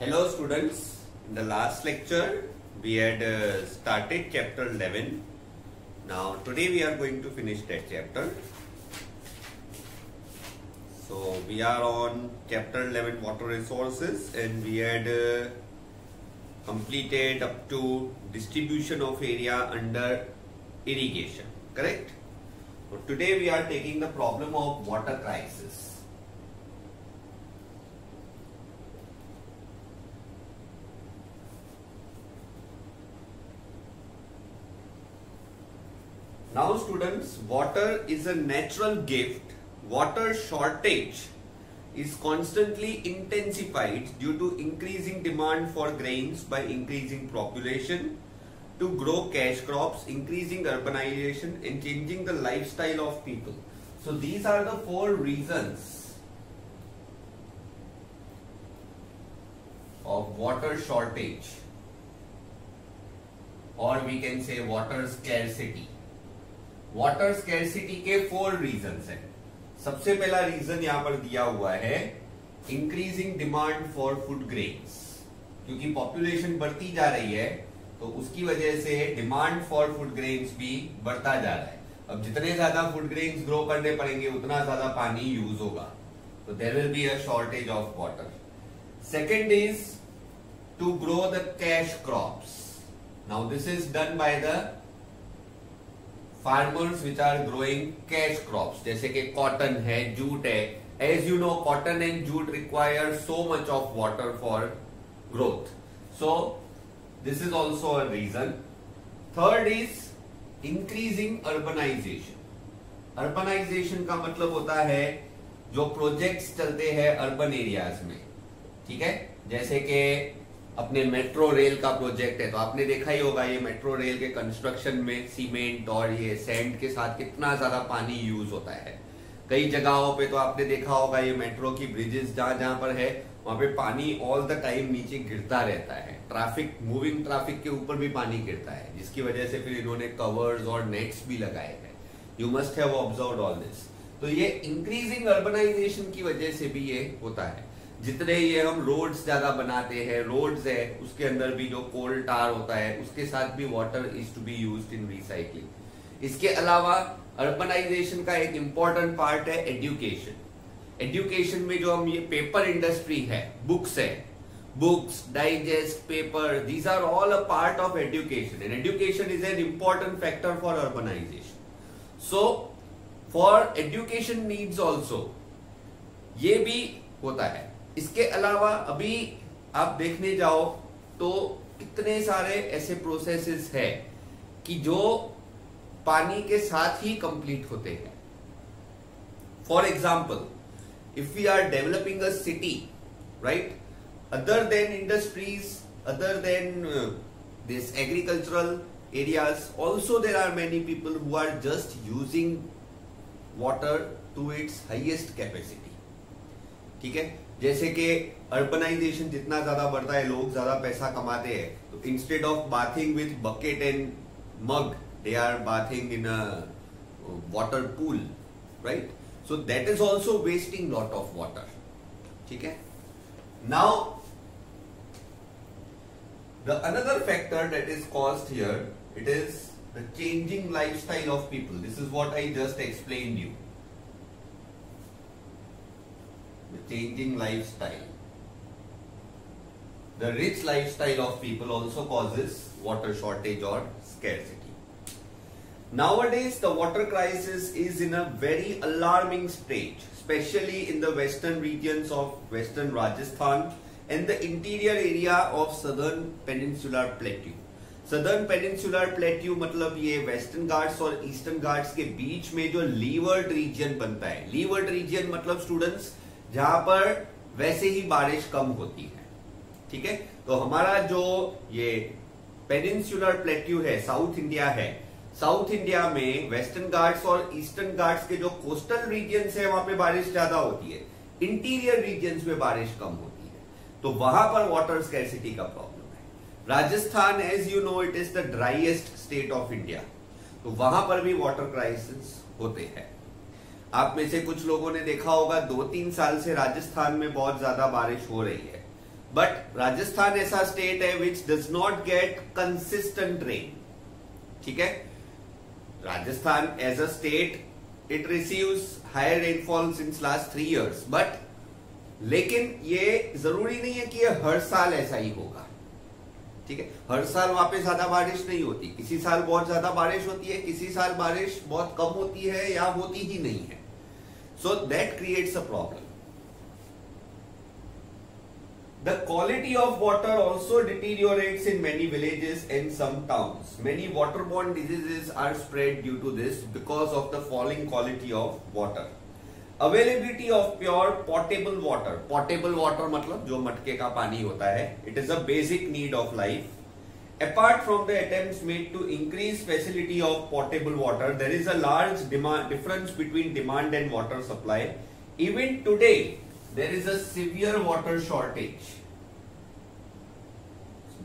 Hello students, in the last lecture we had uh, started chapter 11. Now today we are going to finish that chapter. So we are on chapter 11 water resources and we had uh, completed up to distribution of area under irrigation, correct? So today we are taking the problem of water crisis. Now students, water is a natural gift. Water shortage is constantly intensified due to increasing demand for grains by increasing population, to grow cash crops, increasing urbanization and changing the lifestyle of people. So these are the four reasons of water shortage or we can say water scarcity. Water scarcity के four reason है। सबसे पहला reason यहाँ पर दिया हुआ है increasing demand for food grains क्योंकि पॉपुलेशन बढ़ती जा रही है तो उसकी वजह से डिमांड फॉर फ़ूड ग्रेन्स भी बढ़ता जा रहा है। अब जितने ज़्यादा फ़ूड ग्रेन्स ग्रो करने पड़ेंगे, उतना ज़्यादा पानी यूज़ होगा। तो there will be a shortage of water second is to grow the cash crops now this is done by the farmers which are growing cash crops जैसे कि कॉटन है जूट है। As you know cotton and jute require so much of water for growth so this is also a reason third is increasing urbanization urbanization का मतलब होता है जो projects चलते हैं अर्बन एरियाज़ में। ठीक है? जैसे कि अपने मेट्रो रेल का प्रोजेक्ट है तो आपने देखा ही होगा ये मेट्रो रेल के कंस्ट्रक्शन में सीमेंट और ये सैंड के साथ कितना ज़्यादा पानी यूज़ होता है। कई जगहों पे तो आपने देखा होगा ये मेट्रो की ब्रिजेस जहाँ जहाँ पर है, वहाँ पे पानी ऑल द टाइम नीचे गिरता रहता है। ट्रैफ़िक मूविंग ट्रैफ़िक के ऊपर भी पानी गिरता है, जिसकी वजह से फिर इन्होंने कवर्स और नेट्स भी लगाए हैं। You must have observe all this तो ये इंक्रीजिंग अर्बनाइजेशन की वजह से भी ये होता है। जितने ये हम रोड्स ज़्यादा बनाते हैं, रोड्स है, उसके अंदर भी जो कोल टार होता है, उसके साथ भी water is to be use in recycling इसके अलावा अर्बनाइजेशन का एक इंपॉर्टेंट पार्ट है एजुकेशन एजुकेशन में जो हम ये पेपर इंडस्ट्री है बुक्स है books digest paper these are all a part of education and education is an important factor for urbanization so for education needs also ये भी होता है. इसके अलावा अभी आप देखने जाओ तो कितने सारे ऐसे प्रोसेसेस है कि जो पानी के साथ ही कंप्लीट होते हैं। For example if we are developing a city right other than industries other than this agricultural areas also there are many people who are just using water to its highest capacity ठीक है? जैसे कि urbanisation जितना ज़्यादा बढ़ता है, लोग ज़्यादा पैसा कमाते हैं तो instead of bathing with bucket and mug they are bathing in water pool right so that is also wasting lot of water ठीक है? Now the another factor that is cost here it is the changing life style of people this is what I just explain the changing lifestyle. The rich lifestyle of people also causes water shortage or scarcity. Nowadays, the water crisis is in a very alarming stage, especially in the western regions of western Rajasthan and the interior area of southern peninsular plateau. Southern peninsular plateau मतलब ये western Ghats और Eastern Ghats के बीच में जो levered reason बनता है levered reason मतलब students जहाँ पर वैसे ही बारिश कम होती है। ठीक है? तो हमारा जो ये पेनिनसुलर प्लेट्यू है साउथ इंडिया है साउथ इंडिया में वेस्टर्न घाट्स और ईस्टर्न घाट्स के जो कोस्टल रीजन है, वहाँ पे बारिश ज़्यादा होती है। इंटीरियर रीजन में बारिश कम होती है। तो वहाँ पर वाटर स्कैसिटी का प्रॉब्लम है। Rajasthan as you know it is the driest state of India तो वहाँ पर भी वाटर क्राइसिस होते हैं। आप में से कुछ लोगों ने देखा होगा दो तीन साल से राजस्थान में बहुत ज़्यादा बारिश हो रही है। बट राजस्थान ऐसा स्टेट है which does not get consistent rain ठीक है? Rajasthan as a state it receives higher rainfall since last three years but लेकिन ये ज़रूरी नहीं है कि ये हर साल ऐसा ही होगा। ठीक है? हर साल वहाँ पे ज़्यादा बारिश नहीं होती। किसी साल बहुत ज़्यादा बारिश होती है, किसी साल बारिश बहुत कम होती है या होती ही नहीं है। So that creates a problem The quality of water also deteriorates in many villages and some towns. Many waterborne diseases are spread due to this because of the falling quality of water. Availability of pure potable water. Potable water मतलब जो मटके का पानी होता है It is a basic need of life. Apart from the attempts made to increase facility of potable water, there is a large demand, difference between demand and water supply. Even today, there is a severe water shortage.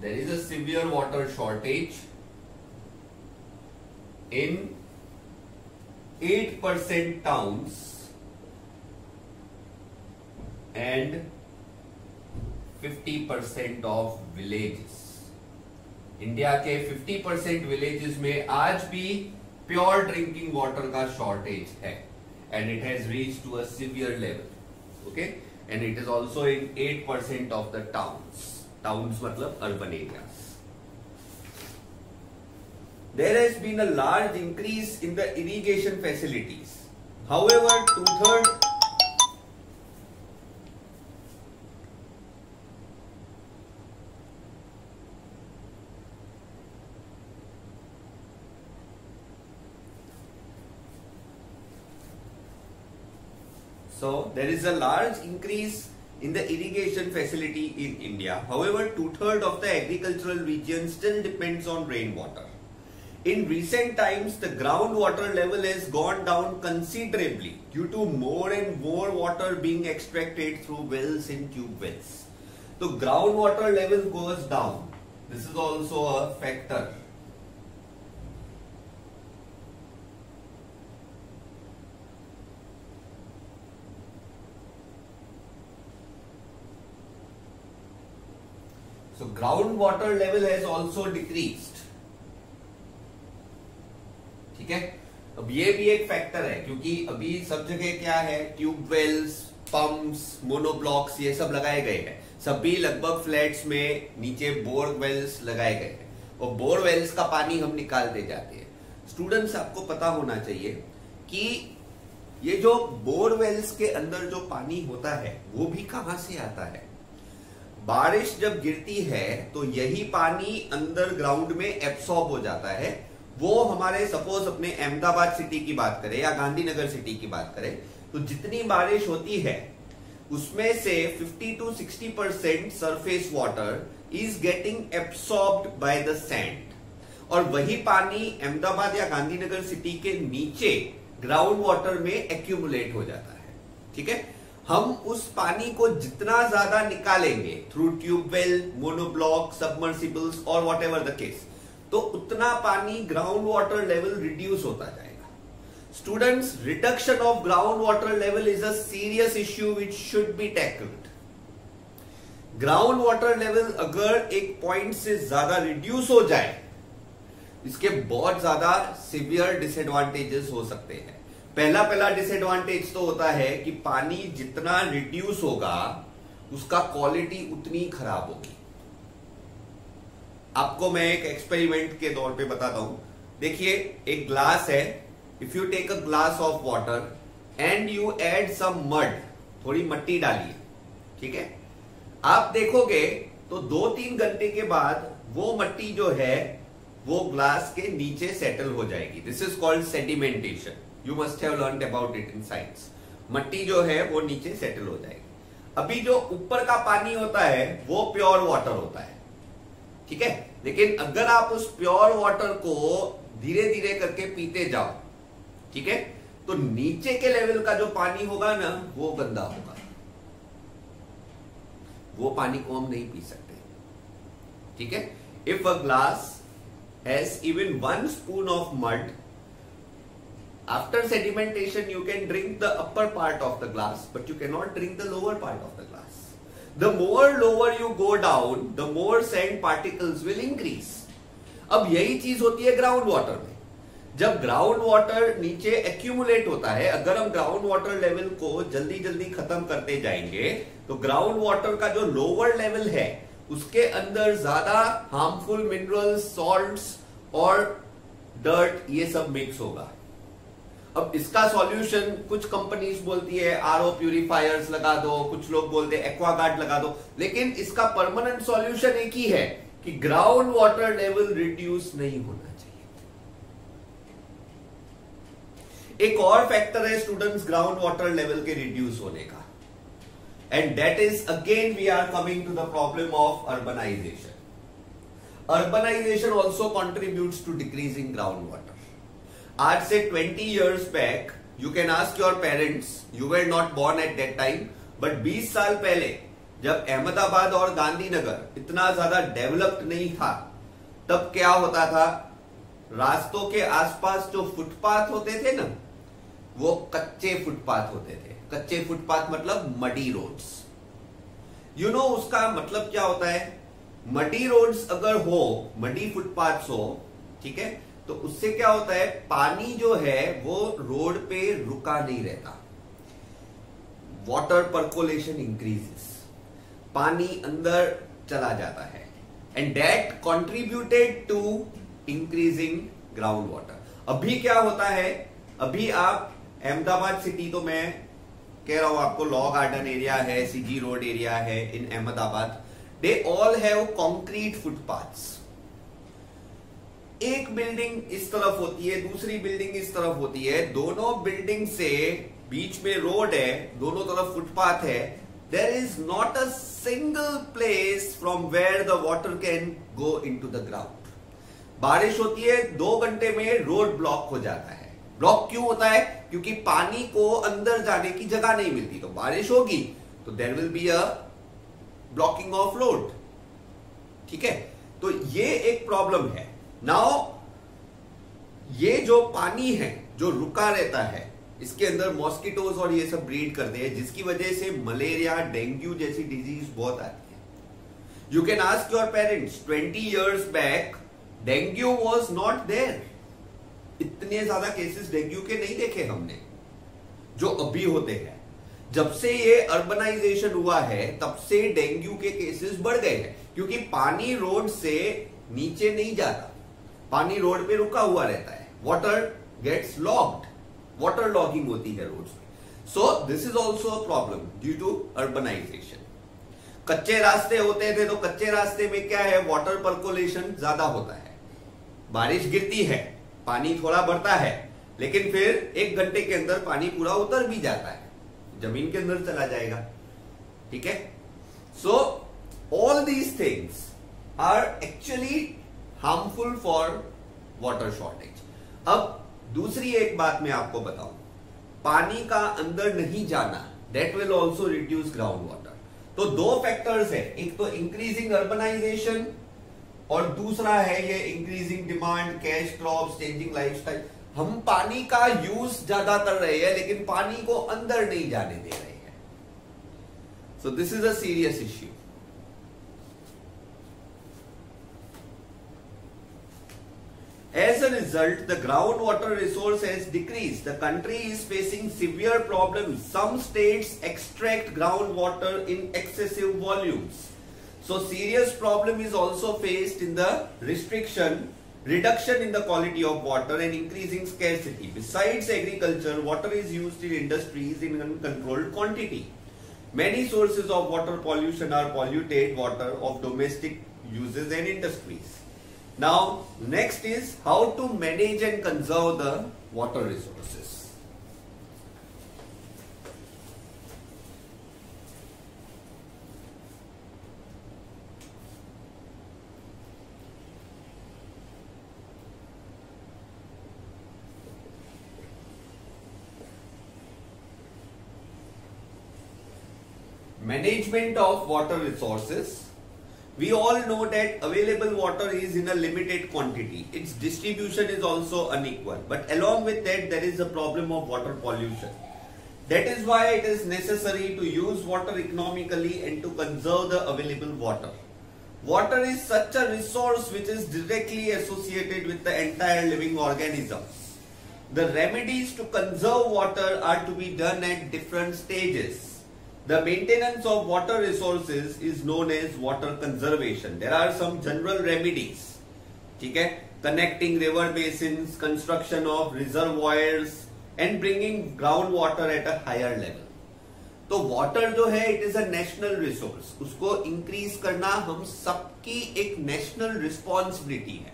There is a severe water shortage in 8% towns and 50% of villages. India के 50 percent villages में आज भी pure drinking water का shortage है। And it has reach to a severe level okay and it is also in 8 percent of the towns towns मतलब urban areas there has been a large increase in the irrigation facilities. However, two-third So there is a large increase in the irrigation facility in India. However, two-thirds of the agricultural region still depends on rainwater. In recent times, the groundwater level has gone down considerably due to more and more water being extracted through wells and tube wells. So groundwater level goes down. This is also a factor. So groundwater level has also decreased. ठीक है? अब ये भी एक factor है, क्योंकि अभी सब जगह क्या है? ट्यूबवेल्स पंप्स मोनोब्लॉक्स ये सब लगाए गए हैं। सभी लगभग फ्लैट्स में नीचे बोर वेल्स लगाए गए हैं। और बोर वेल्स का पानी हम निकालते जाते हैं। स्टूडेंट्स आपको पता होना चाहिए कि ये जो बोर वेल्स के अंदर जो पानी होता है, वो भी कहाँ से आता है? बारिश जब गिरती है तो यही पानी अंदर ग्राउंड में एब्सॉर्ब हो जाता है। वो हमारे सपोज़ अपने अहमदाबाद सिटी की बात करें या गांधीनगर सिटी की बात करें तो जितनी बारिश होती है, उसमें से 50 to 60 percent surface water is getting absorbed by the sand और वही पानी अहमदाबाद या गांधीनगर सिटी के नीचे ग्राउंड वाटर में एक्यूमुलेट हो जाता है। ठीक है? हम उस पानी को जितना ज़्यादा निकालेंगे थ्रू ट्यूबवेल मोनोब्लॉक सबमर्सिबल्स और वॉट एवर द केस तो उतना पानी ग्राउंड वाटर लेवल रिड्यूस होता जाएगा। Students reduction of ground water level is a serious issue which should be tackled ground water level अगर एक पॉइंट से ज़्यादा रिड्यूस हो जाए, इसके बहुत ज़्यादा सिवियर डिसएडवांटेजेस हो सकते हैं। पहला पहला डिसएडवांटेज तो होता है कि पानी जितना रिड्यूस होगा, उसका क्वालिटी उतनी खराब होगी। आपको मैं एक एक्सपेरिमेंट के तौर पे बताता हूँ। देखिए, एक ग्लास है। If you take a glass of water and you add some mud थोड़ी मट्टी डालिए, ठीक है? आप देखोगे तो दो तीन घंटे के बाद वो मट्टी जो है, वो ग्लास के नीचे सेटल हो जाएगी। This is called sedimentation you must have learn about it in science मट्टी जो है, वो नीचे सेटल हो जाएगी। अभी जो ऊपर का पानी होता है, वो प्योर वाटर होता है। ठीक है? लेकिन अगर आप उस प्योर वाटर को धीरे धीरे करके पीते जाओ, ठीक है? तो नीचे के लेवल का जो पानी होगा ना, वो गंदा होगा। वो पानी को हम नहीं पी सकते। ठीक है? If a glass has even one spoon of mud sedimentation you can drink the upper part of the glass but you can not drink the lower part of the glass the more lower you go down, the more sand particles will increase. अब यही चीज़ होती है ground water में। जब ground water नीचे accumulate होता है, अगर हम ग्राउंड वाटर लेवल को जल्दी जल्दी खत्म करते जाएँगे तो ग्राउंड वाटर का जो लोअर लेवल है, उसके अंदर ज़्यादा हार्मफुल मिनरल्स सॉल्ट्स और डर्ट ये सब मिक्स होगा। अब इसका सॉल्यूशन कुछ कंपनीज़ बोलती है आरओ प्यूरिफायर्स लगा दो, कुछ लोग बोलते हैं एक्वागार्ड लगा दो, लेकिन इसका परमानेंट सॉल्यूशन एक ही है कि ग्राउंड वाटर लेवल रिड्यूस नहीं होना चाहिए। एक और फैक्टर है स्टूडेंट्स ग्राउंड वाटर लेवल के रिड्यूस होने का। And that is again we are coming to the problem of urbanisation urbanisation also contribute to decreasing ground water आज से 20 years back you can ask your parents you were not born at that time but 20 साल पहले, जब अहमदाबाद और गांधीनगर इतना ज़्यादा developed नहीं था, तब क्या होता था? रास्तों के आसपास जो फुटपाथ होते थे ना, वो कच्चे फुटपाथ होते थे। कच्चे फुटपाथ मतलब मडी रोड्स यू नो उसका मतलब क्या होता है? मडी रोड्स अगर हो मडी फुटपाथ हो, ठीक है तो उससे क्या होता है, पानी जो है, वो रोड पे रुका नहीं रहता। वाटर परकोलेशन इंक्रीजेस पानी अंदर चला जाता है। And that contributed to increasing ground water अभी क्या होता है, अभी आप अहमदाबाद सिटी तो मैं कह रहा हूँ, आपको लॉ गार्डन एरिया है सीजी रोड एरिया है in Ahmedabad they all have concrete footpaths एक बिल्डिंग इस तरफ़ होती है, दूसरी बिल्डिंग इस तरफ़ होती है। दोनों बिल्डिंग से बीच में रोड है, दोनों तरफ़ फुटपाथ है। There is not a single place from where the water can go into the ground बारिश होती है, दो घंटे में रोड ब्लॉक हो जाता है। ब्लॉक क्यों होता है? क्योंकि पानी को अंदर जाने की जगह नहीं मिलती। तो बारिश होगी तो there will be a blocking of road ठीक है? तो ये एक प्रॉब्लम है। नाउ, ये जो पानी है, जो रुका रहता है, इसके अंदर मॉस्किटोज और ये सब ब्रीड करते हैं, जिसकी वजह से मलेरिया डेंगू जैसी डिज़ीज़ बहुत आती है। You can ask your parents twenty years back dengue was not there इतने ज़्यादा केसेस डेंगू के नहीं देखे हमने, जो अभी होते हैं। जब से ये अर्बनाइजेशन हुआ है, तब से डेंगू के केसेस बढ़ गए हैं, क्योंकि पानी रोड से नीचे नहीं जाता। पानी रोड पे रुका हुआ रहता है। Water gets locked water logging होती है रोड पे। So this is also problem due to urbanisation कच्चे रास्ते होते थे तो कच्चे रास्ते में क्या है? वाटर पर्कोलेशन ज़्यादा होता है। बारिश गिरती है, पानी थोड़ा बढ़ता है, लेकिन फिर एक घंटे के अंदर पानी पूरा उतर भी जाता है। ज़मीन के अंदर चला जाएगा। ठीक है? So all these things are actually harmful for water shortage अब दूसरी एक बात मैं आपको बताऊँ। पानी का अंदर नहीं जाना that will also reduce ground water तो दो फैक्टर्स है। एक तो इंक्रीजिंग अर्बनाइजेशन और दूसरा है ये increasing demand cash crop changing lifestyle हम पानी का यूज़ ज़्यादा कर रहे हैं, लेकिन पानी को अंदर नहीं जाने दे रहे हैं। So this is a serious issue As a result, the groundwater resource has decreased. The country is facing severe problems. Some states extract groundwater in excessive volumes. So serious problem is also faced in the restriction, reduction in the quality of water and increasing scarcity. Besides agriculture, water is used in industries in uncontrolled quantity. Many sources of water pollution are polluted water of domestic uses and industries. Now, next is how to manage and conserve the water resources. Management of water resources we all know that available water is in a limited quantity. Its distribution is also unequal. But along with that, there is a problem of water pollution. That is why it is necessary to use water economically and to conserve the available water. Water is such a resource which is directly associated with the entire living organism. The remedies to conserve water are to be done at different stages. The maintenance of water resources is known as water conservation. There are some general remedies. ठीक है connecting river basins, construction of reservoirs and bringing groundwater at a higher level. तो water जो है it is a national resource उसको increase करना हम सबकी एक नेशनल रिस्पॉन्सिबिलिटी है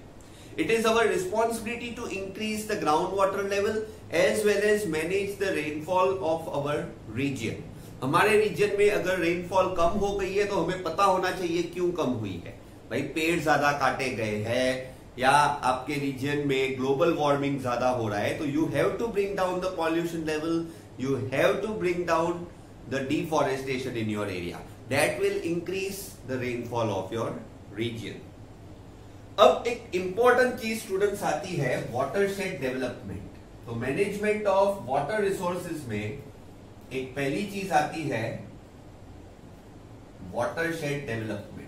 it is our responsibility to increase the ground water level as well as manage the rainfall of our region हमारे रीजन में अगर रेनफॉल कम हो गई है तो हमें पता होना चाहिए क्यों कम हुई है। भाई, पेड़ ज़्यादा काटे गए हैं, या आपके रीजन में ग्लोबल वार्मिंग ज़्यादा हो रहा है तो you have to bring down the pollution level you have to bring down the deforestation in your area That will increase the rainfall of your region. अब एक इंपॉर्टेंट चीज़ स्टूडेंट्स आती है वाटरशेड डेवलपमेंट तो मैनेजमेंट ऑफ़ वाटर रिसोर्सेज में एक पहली चीज़ आती है वाटरशेड डेवलपमेंट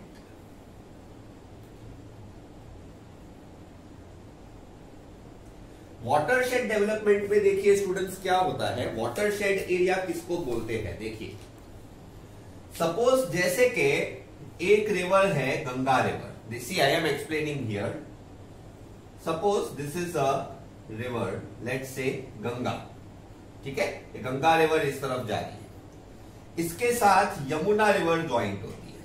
वाटरशेड डेवलपमेंट में देखिए स्टूडेंट्स क्या होता है? वाटरशेड एरिया किसको बोलते हैं? देखिए। सपोज़ जैसे के एक रिवर है, Ganga river see I am explaining here suppose this is a river let say Ganga. ठीक है? ये गंगा रिवर इस तरफ़ जा रही है। इसके साथ यमुना रिवर ज्वाइंट होती है।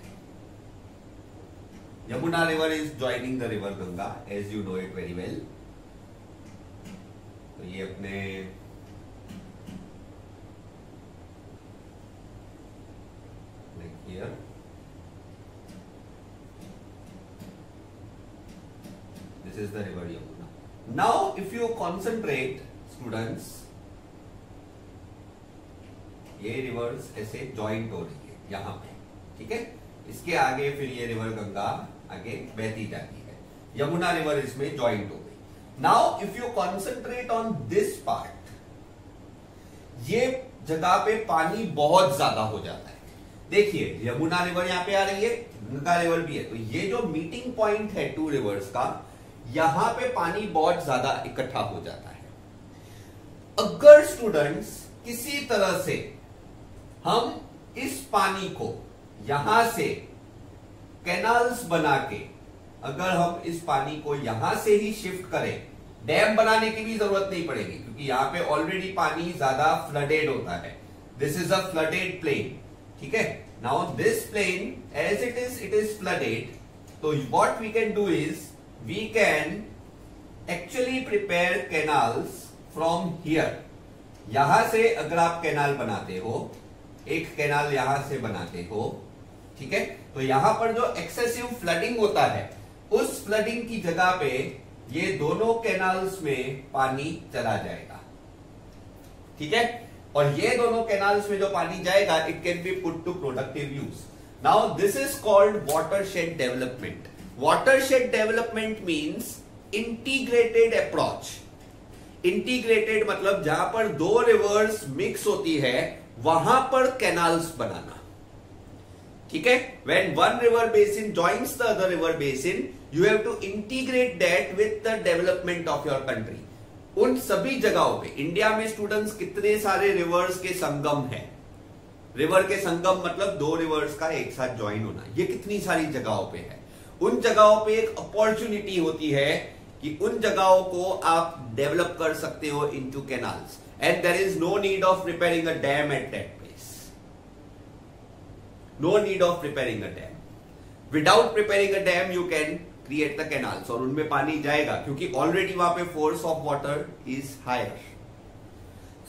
Yamuna river is joining the river Ganga as you know it very well तो ये अपने here. This is the river Yamuna now, if you concentrate, students ये रिवर्स ऐसे ज्वाइंट हो रही है, यहाँ पे, ठीक है? इसके आगे फिर ये रिवर गंगा आगे बहती जाती है। यमुना रिवर इसमें ज्वाइंट हो गई। Now if you concentrate on this part ये जगह पे पानी बहुत ज़्यादा हो जाता है। देखिए, यमुना रिवर यहाँ पे आ रही है, गंगा रिवर भी है। तो ये जो मीटिंग पॉइंट है टू रिवर्स का, यहाँ पे पानी बहुत ज़्यादा इकट्ठा हो जाता है। अगर स्टूडेंट्स किसी तरह से हम इस पानी को यहाँ से कैनाल्स बना के, अगर हम इस पानी को यहाँ से ही शिफ्ट करें डैम बनाने की भी ज़रूरत नहीं पड़ेगी, क्योंकि यहाँ पे ऑलरेडी पानी ज़्यादा फ्लडेड होता है। This is a flooded plain ठीक है? Now this plain as it is it is flooded तो what we can do is we can actually prepare canals from here यहाँ से अगर आप कैनाल बनाते हो एक कैनाल यहाँ से बनाते हो, ठीक है? तो यहाँ पर जो एक्सेसिव फ्लडिंग होता है, उस फ्लडिंग की जगह पे ये दोनों कैनाल्स में पानी चला जाएगा। ठीक है? और ये दोनों कैनाल्स में जो पानी जाएगा it can be put to productive use now this is called watershed development watershed development means integrated approach integrated मतलब जहाँ पर दो रिवर्स मिक्स होती है वहाँ पर कैनाल्स बनाना। ठीक है? When one river basin joins the other river basin you have to integrate that with the development of your country उन सभी जगहों पे इंडिया में स्टूडेंट्स कितने सारे रिवर्स के संगम है? रिवर के संगम मतलब दो रिवर्स का एक साथ ज्वाइन होना। ये कितनी सारी जगहों पे है? उन जगहों पे एक अपॉर्चुनिटी होती है कि उन जगहों को आप डेवलप कर सकते हो into canals and there is no need of repairing a dam at that place no need of repairing a dam without preparing a dam you can create the canals और उनमें पानी जाएगा, क्योंकि ऑलरेडी वहाँ पे force of water is higher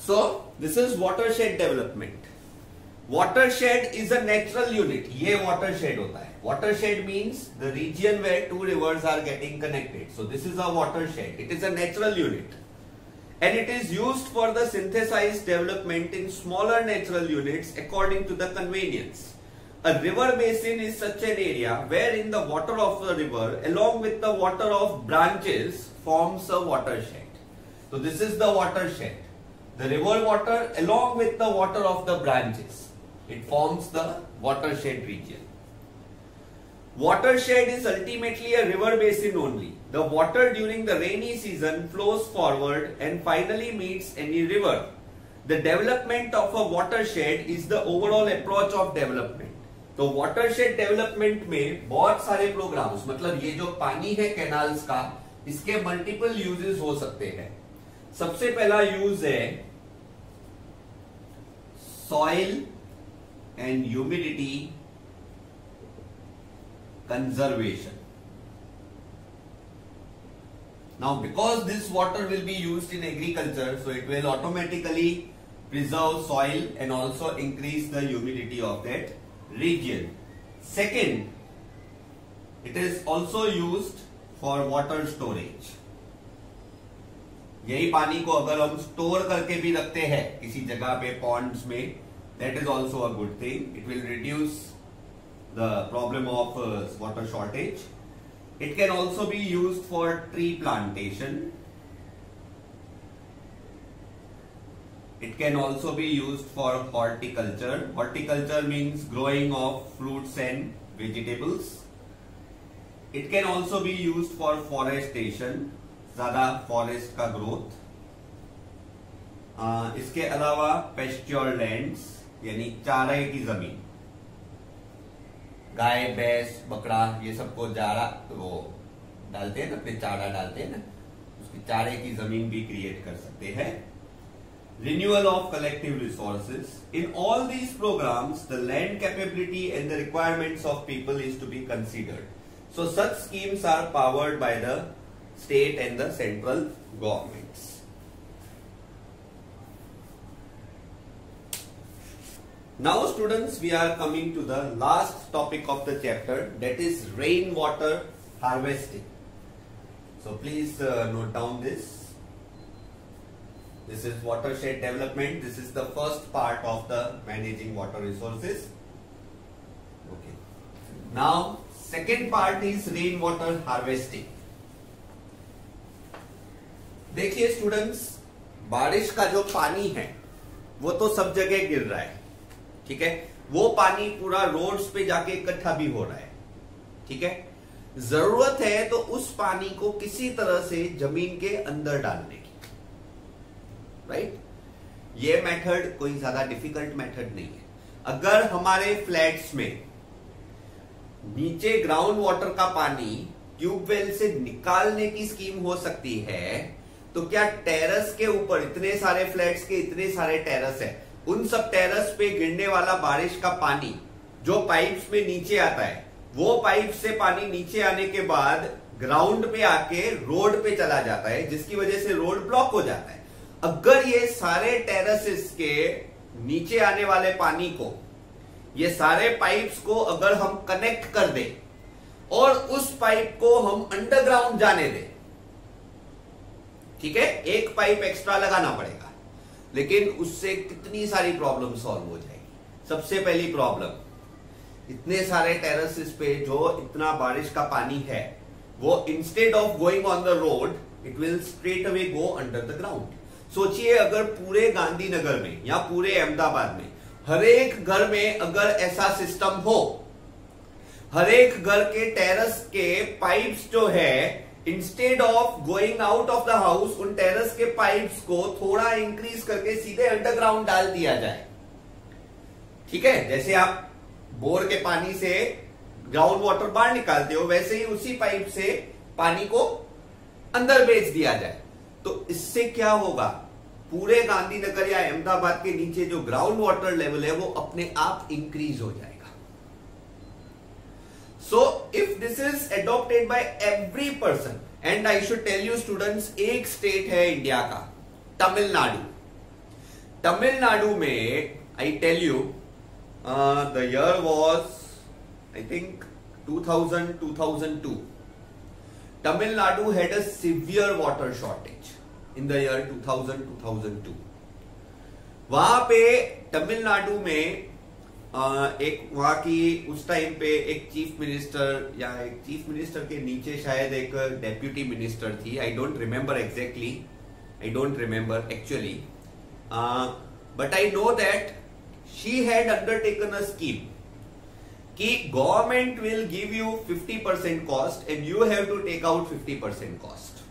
so this is watershed development watershed is a natural unit ये watershed होता है. Watershed means the region where two rivers are getting connected. So this is a watershed. It is a natural unit. And it is used for the synthesized development in smaller natural units according to the convenience. A river basin is such an area where in the water of the river along with the water of branches forms a watershed. So this is the watershed. The river water along with the water of the branches. It forms the watershed region. Watershed is ultimately a river basin only the water during the rainy season flows forward and finally meets any river the development of a watershed is the overall approach of development तो watershed development में बहुत सारे programmes मतलब ये जो पानी है canals का इसके मल्टीपल यूजेस हो सकते हैं सबसे पहला यूज़ है soil and humidity Conservation now because this water will be use in agriculture so it will automatically preserve soil and also increase the humidity of that region. Second, it is also used for water storage. यही पानी को अगर हम store करके भी रखते हैं किसी जगह पे पॉन्ड्स में that is also a good thing it will reduce The problem of water shortage it can also be use for tree plantation It can also be used for horticulture. Horticulture means growing of fruits and vegetables. It can also be used for forestation, ज़्यादा forest का growth इसके अलावा पेस्ट्योर lands यानी चारे की जमीन गाय, भैंस, बकरा, ये सबको जारा तो वो डालते हैं ना अपने चारा डालते हैं ना उसके चारे की ज़मीन भी क्रिएट कर सकते हैं। Renewal of collective resources in all these programme the land capability and the requirement of people is to be considered so such schemes are powered by the state and the central government Now students, we are coming to the last topic of the chapter that is rainwater harvesting. So please uh, note down this. This is watershed development. This is the first part of the managing water resources. Okay. Now, second part is rainwater harvesting. देखिए students बारिश का जो पानी है वो तो सब जगह गिर रहा है ठीक है? वो पानी पूरा रोड्स पे जाके इकट्ठा भी हो रहा है। ठीक है? ज़रूरत है तो उस पानी को किसी तरह से ज़मीन के अंदर डालने की। राइट ये मेथड कोई ज़्यादा डिफ़िकल्ट मेथड नहीं है। अगर हमारे फ्लैट्स में नीचे ग्राउंड वाटर का पानी ट्यूबवेल से निकालने की स्कीम हो सकती है तो क्या टेरेस के ऊपर इतने सारे फ्लैट्स के इतने सारे टेरेस है? उन सब टेरेस पे गिरने वाला बारिश का पानी जो पाइप्स में नीचे आता है, वो पाइप से पानी नीचे आने के बाद ग्राउंड पे आके रोड पे चला जाता है, जिसकी वजह से रोड ब्लॉक हो जाता है। अगर ये सारे टेरेसिस के नीचे आने वाले पानी को, ये सारे पाइप्स को अगर हम कनेक्ट कर दें और उस पाइप को हम अंडरग्राउंड जाने दें, ठीक है? एक पाइप एक्स्ट्रा लगाना पड़ेगा। लेकिन उससे कितनी सारी प्रॉब्लम सॉल्व हो जाएगी? सबसे पहली प्रॉब्लम इतने सारे टेरेसिस पे जो इतना बारिश का पानी है, वो instead of going on the road it will straight away go under the ground सोचिए, अगर पूरे गांधीनगर में या पूरे अहमदाबाद में हर एक घर में अगर ऐसा सिस्टम हो, हर एक घर के टेरेस के पाइप्स जो है instead of going out of the house उन टेरेस के पाइप्स को थोड़ा इंक्रीज करके सीधे अंडरग्राउंड डाल दिया जाए। ठीक है? जैसे आप बोर के पानी से ग्राउंड वाटर बाहर निकालते हो, वैसे ही उसी पाइप से पानी को अंदर भेज दिया जाए। तो इससे क्या होगा? पूरे गांधीनगर या अहमदाबाद के नीचे जो ग्राउंड वाटर लेवल है, वो अपने आप इंक्रीज हो जाएगा so if this is adopted by every person and I should tell you students एक स्टेट है इंडिया का तमिलनाडु तमिलनाडु में I tell you the year was I think 2000 2002 Tamil had a severe water shortage. In the year 2000 2002 वहाँ पे तमिलनाडु में एक वहाँ की उस टाइम पे एक चीफ मिनिस्टर या एक चीफ मिनिस्टर के नीचे शायद एक डेप्यूटी मिनिस्टर थी. I don't remember exactly I don't remember actually but I know that she had undertaken a scheme कि government will give you 50 percent cost and you have to take out 50 percent cost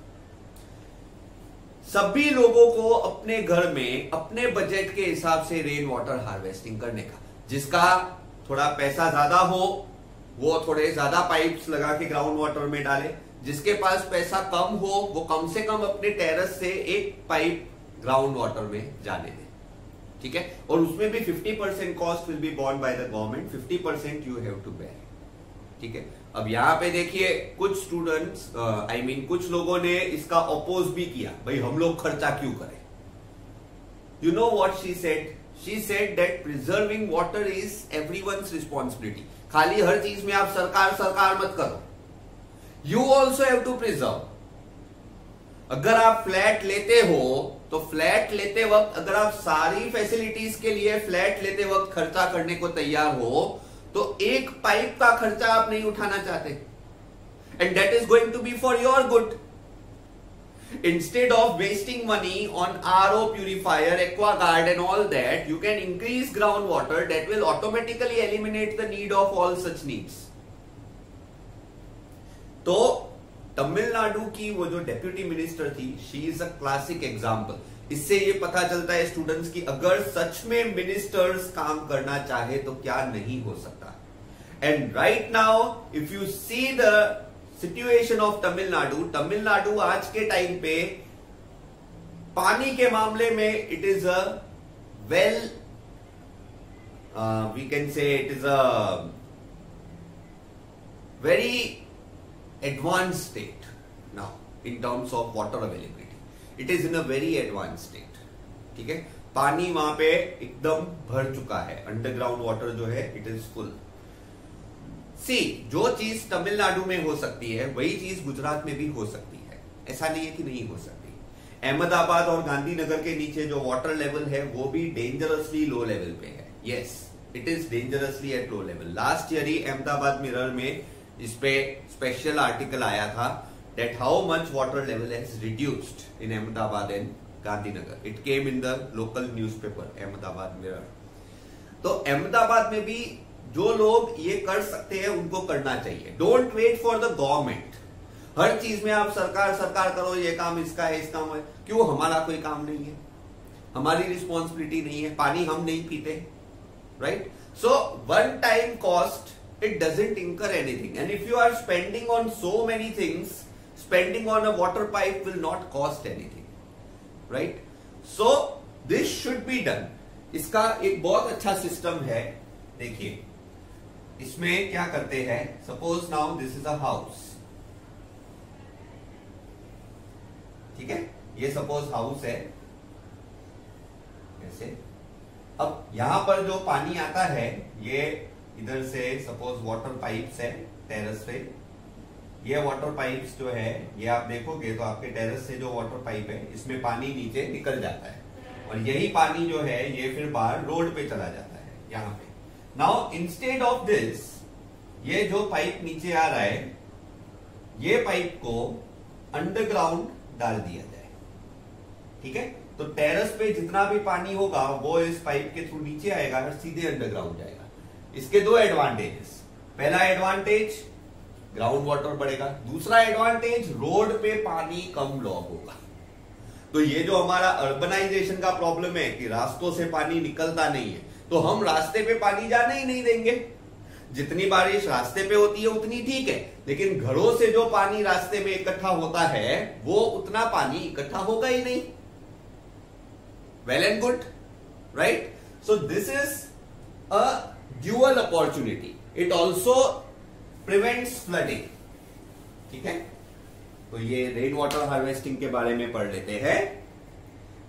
सभी लोगों को अपने घर में, अपने budget के हिसाब से रेन वाटर हार्वेस्टिंग करने का। जिसका थोड़ा पैसा ज़्यादा हो, वो थोड़े ज़्यादा पाइप्स लगा के ग्राउंड वाटर में डाले। जिसके पास पैसा कम हो, वो कम से कम अपने टेरेस से एक पाइप ग्राउंड वाटर में जाने दे। ठीक है? और उसमें भी 50 percent cost will be borne by the government 50 percent you have to bear ठीक है? अब यहाँ पे देखिए, कुछ स्टूडेंट्स आई मीन कुछ लोगों ने इसका अपोज भी किया। भाई हम लोग खर्चा क्यों करें? You know what she said she said that preserving water is every responsibility खाली हर चीज़ में आप सरकार सरकार मत करो। You also have to preserve अगर आप फ्लैट लेते हो तो फ्लैट लेते वक्त अगर आप सारी फैसिलिटीज़ के लिए फ्लैट लेते वक्त खर्चा करने को तैयार हो तो एक पाइप का खर्चा आप नहीं उठाना चाहते। And that is going to be for your good instead of wasting money on RO purifier, aquaguard and all that, you can increase groundwater that will automatically eliminate the need of all such needs. तो तमिलनाडु की वो जो deputy minister थी she is a classic example इससे ये पता चलता है स्टूडेंट्स की अगर सच में मिनिस्टर्स काम करना चाहे तो क्या नहीं हो सकता and right now if you see the situation of Tamil Nadu Tamil Nadu आज के टाइम पे पानी के मामले में it is a well we can say it is a very advance state now in terms of water availability it is in a very advance state ठीक है? पानी वहाँ पे एकदम भर चुका है. अंडरग्राउंड वाटर जो है इट इज़ फुल सी जो चीज़ तमिलनाडु में हो सकती है, वही चीज़ गुजरात में भी हो सकती है ऐसा नहीं है कि नहीं हो सकती अहमदाबाद और गांधीनगर के नीचे जो वाटर लेवल है, वो भी डेंजरसली लो लेवल पे है yes it is dangerously at low level last year he Ahmedabad mirror में इस पे स्पेशल आर्टिकल आया था that how much water level has reduced in Ahmedabad and Gandhinagar. It came in the local newspaper Ahmedabad Mirror. तो अहमदाबाद में भी जो लोग ये कर सकते हैं, उनको करना चाहिए। Don't wait for the government हर चीज़ में आप सरकार सरकार करो, ये काम इसका है, इस काम है। क्यों? हमारा कोई काम नहीं है। हमारी रिस्पॉन्सिबिलिटी नहीं है। पानी हम नहीं पीते right so one time cost it doesn't incur anything. And if you are spending on so many things, spending on a water pipe will not cost anything, right? So, this should be done. इसका एक बहुत अच्छा system है, देखिए। इसमें क्या करते हैं? Suppose now this is a house ठीक है? ये सपोज़ हाउस है। ऐसे अब यहाँ पर जो पानी आता है, ये इधर से सपोज़ वाटर पाइप्स है टेरेस पे। ये वाटर पाइप्स जो है, ये आप देखोगे तो आपके टेरेस से जो वाटर पाइप है, इसमें पानी नीचे निकल जाता है। और यही पानी जो है, ये फिर बाहर रोड पे चला जाता है, यहाँ पे। नाउ इंस्टेड ऑफ़ दिस ये जो पाइप नीचे आ रहा है, ये पाइप को अंडरग्राउंड डाल दिया जाए। ठीक है? तो टेरेस पे जितना भी पानी होगा, वो इस पाइप के थ्रू नीचे आएगा और सीधे अंडरग्राउंड जाएगा। इसके दो एडवांटेजेस पहला एडवांटेज ग्राउंड वाटर बढ़ेगा। दूसरा एडवांटेज रोड पे पानी कम लॉक होगा। तो ये जो हमारा अर्बनाइजेशन का प्रॉब्लम है कि रास्तों से पानी निकलता नहीं है तो हम रास्ते पे पानी जाने ही नहीं देंगे। जितनी बारिश रास्ते पे होती है, उतनी ठीक है। लेकिन घरों से जो पानी रास्ते में इकट्ठा होता है, वो उतना पानी इकट्ठा होगा ही नहीं। Well and good right so this is a dual opportunity it also prevents flooding ठीक है? तो ये रेन वाटर हार्वेस्टिंग के बारे में पढ़ लेते हैं।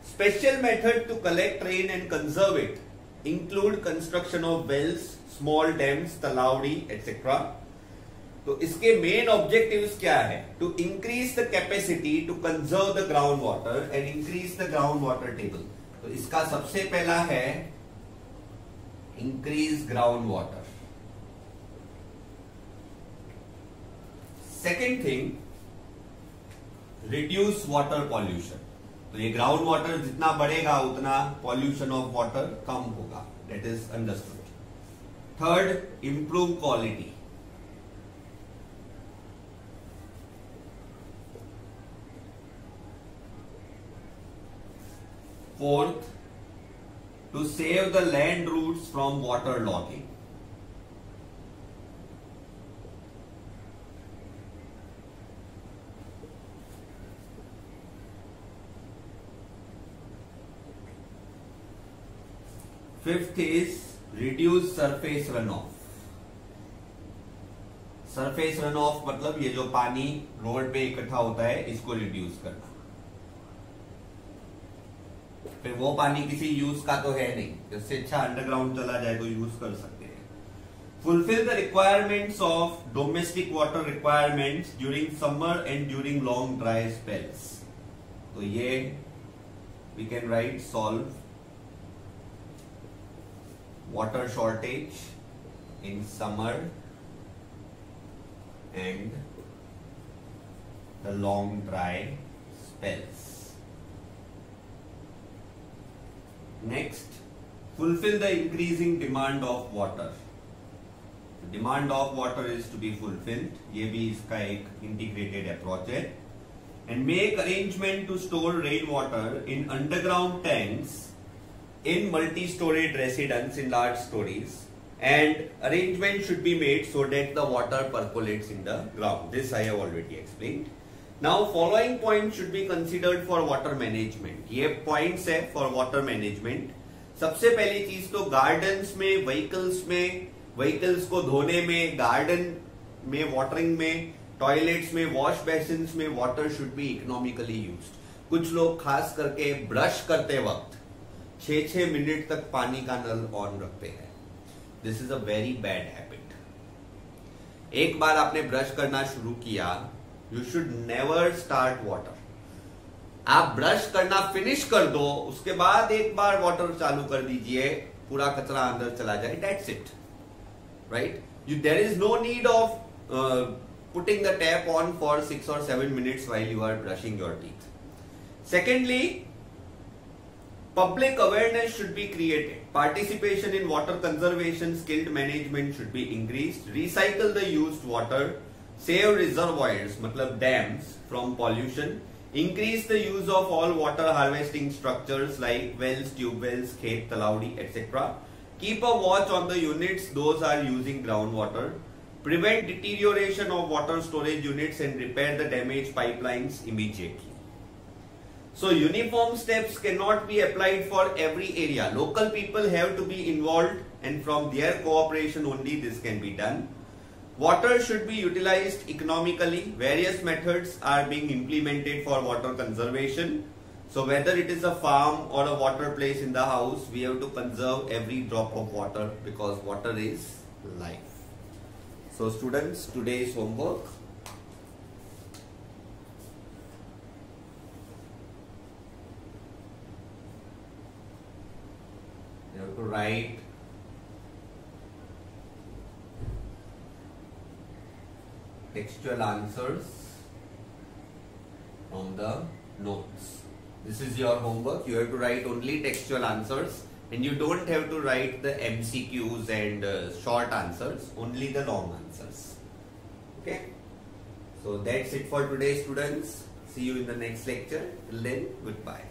Special method to collect rain and conserve it include construction of wells small dams Talawadi etcetera तो इसके मेन ऑब्जेक्टिव क्या है to increase the capacity to conserve the ground water and increase the ground water table तो इसका सबसे पहला है increase ground groundwater. Second thing reduce water pollution. तो ये ग्राउंड वाटर जितना बढ़ेगा, उतना पॉल्यूशन ऑफ़ वाटर कम होगा. That is understood third improve quality fourth to save the land roots from water logging is reduce surface run off surface run off मतलब ये जो पानी रोड पे इकट्ठा होता है, इसको रिड्यूस करना। फिर वो पानी किसी यूज़ का तो है नहीं। इससे अच्छा अंडरग्राउंड चला जाए तो यूज़ कर सकते हैं। Fulfil the requirements of domestic water requirements during summer and during long dry spells तो ये we can right solve water shortage in summer and the long dry spells. Next, fulfill the increasing demand of water. The demand of water is to be fulfilled. ये भी इसका एक integrated approach है. And make arrangement to store rainwater in underground tanks in multi-storied residence in large stories and arrangement should be made so that the water percolates in the ground. This I have already explained. Now following points should be considered for water management. ये points है for water management. सबसे पहली चीज़ तो gardens में vehicles में vehicles को धोने में garden में watering में टॉयलेट्स में वॉश बेसिन में water should be economically used कुछ लोग खास करके ब्रश करते वक्त छह छह मिनट तक पानी का नल ऑन रखते हैं। This is a very bad habit एक बार आपने ब्रश करना शुरू किया you should never start water आप ब्रश करना फिनिश कर दो, उसके बाद एक बार वाटर चालू कर दीजिए, पूरा कचरा अंदर चला जाए that's it right you there is no need of putting the tap on for six और seven minutes while you are brushing your teeth secondly Public awareness should be created. Participation in water conservation, skilled management should be increased. Recycle the used water. Save reservoirs, matlab dams from pollution. Increase the use of all water harvesting structures like wells, tube wells, khet, talaudi, etc. Keep a watch on the units those are using groundwater. Prevent deterioration of water storage units and repair the damaged pipelines immediately. So uniform steps cannot be applied for every area. Local people have to be involved and from their cooperation only this can be done. Water should be utilized economically. Various methods are being implemented for water conservation. So whether it is a farm or a water place in the house, we have to conserve every drop of water because water is life. So students, today's homework write textual answers from the notes. This is your homework. You have to write only textual answers and you don't have to write the MCQs and uh, short answers, only the long answers. Okay. So that's it for today students. See you in the next lecture. Till then, goodbye.